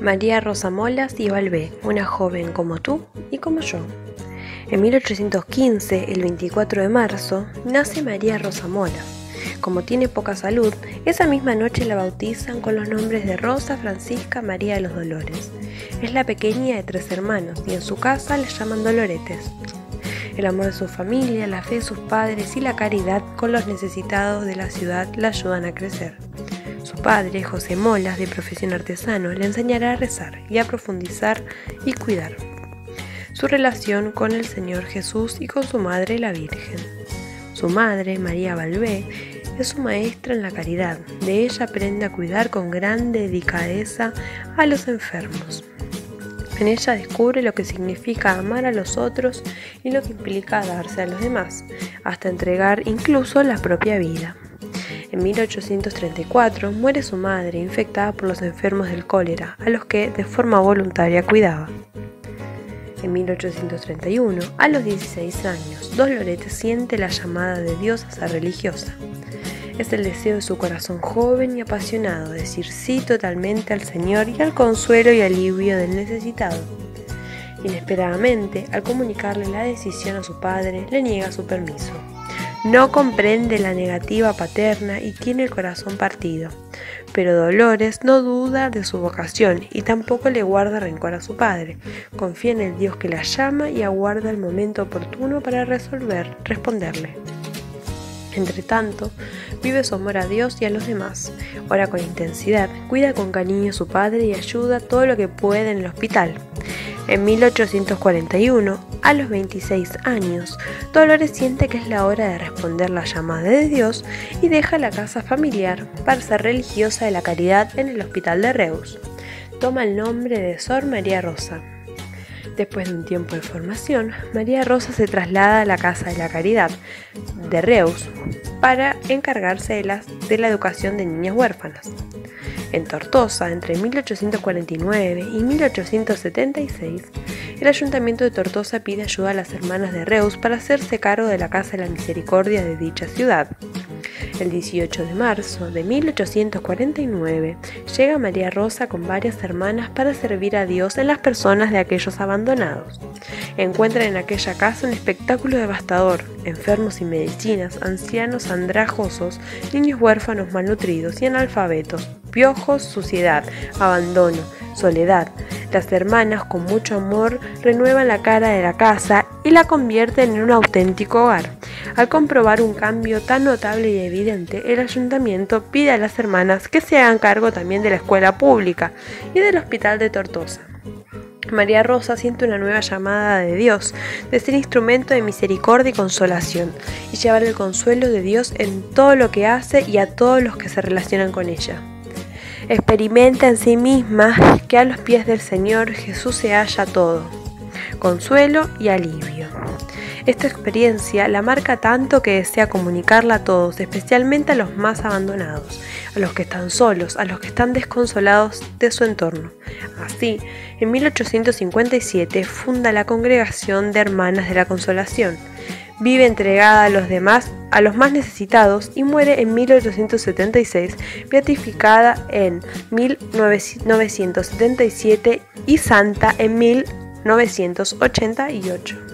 María Rosa Molas y Valvé, una joven como tú y como yo. En 1815, el 24 de marzo, nace María Rosa Molas. Como tiene poca salud, esa misma noche la bautizan con los nombres de Rosa Francisca María de los Dolores. Es la pequeña de tres hermanos y en su casa le llaman Doloretes. El amor de su familia, la fe de sus padres y la caridad con los necesitados de la ciudad la ayudan a crecer. Padre, José Molas, de profesión artesano, le enseñará a rezar y a profundizar y cuidar su relación con el Señor Jesús y con su madre, la Virgen. Su madre, María Balbé, es su maestra en la caridad. De ella aprende a cuidar con gran delicadeza a los enfermos. En ella descubre lo que significa amar a los otros y lo que implica darse a los demás, hasta entregar incluso la propia vida. En 1834 muere su madre infectada por los enfermos del cólera, a los que de forma voluntaria cuidaba. En 1831, a los 16 años, Dolores siente la llamada de Dios a ser religiosa. Es el deseo de su corazón joven y apasionado decir sí totalmente al Señor y al consuelo y alivio del necesitado. Inesperadamente, al comunicarle la decisión a su padre, le niega su permiso. No comprende la negativa paterna y tiene el corazón partido. Pero Dolores no duda de su vocación y tampoco le guarda rencor a su padre. Confía en el Dios que la llama y aguarda el momento oportuno para resolver, responderle. Entre tanto, vive su amor a Dios y a los demás. Ora con intensidad, cuida con cariño a su padre y ayuda todo lo que puede en el hospital. En 1841, a los 26 años, Dolores siente que es la hora de responder la llamada de Dios y deja la casa familiar para ser religiosa de la caridad en el hospital de Reus. Toma el nombre de Sor María Rosa. Después de un tiempo de formación, María Rosa se traslada a la Casa de la Caridad de Reus para encargarse de la, educación de niñas huérfanas. En Tortosa, entre 1849 y 1876, el ayuntamiento de Tortosa pide ayuda a las hermanas de Reus para hacerse cargo de la Casa de la Misericordia de dicha ciudad. El 18 de marzo de 1849 llega María Rosa con varias hermanas para servir a Dios en las personas de aquellos abandonados. Encuentran en aquella casa un espectáculo devastador, enfermos sin medicinas, ancianos andrajosos, niños huérfanos malnutridos y analfabetos, piojos, suciedad, abandono, soledad. Las hermanas con mucho amor renuevan la cara de la casa y la convierten en un auténtico hogar. Al comprobar un cambio tan notable y evidente, el ayuntamiento pide a las hermanas que se hagan cargo también de la escuela pública y del hospital de Tortosa. María Rosa siente una nueva llamada de Dios, de ser instrumento de misericordia y consolación, y llevar el consuelo de Dios en todo lo que hace y a todos los que se relacionan con ella. Experimenta en sí misma que a los pies del Señor Jesús se halla todo, consuelo y alivio. Esta experiencia la marca tanto que desea comunicarla a todos, especialmente a los más abandonados, a los que están solos, a los que están desconsolados de su entorno. Así, en 1857 funda la Congregación de Hermanas de la Consolación. Vive entregada a los demás, a los más necesitados y muere en 1876, beatificada en 1977 y santa en 1988.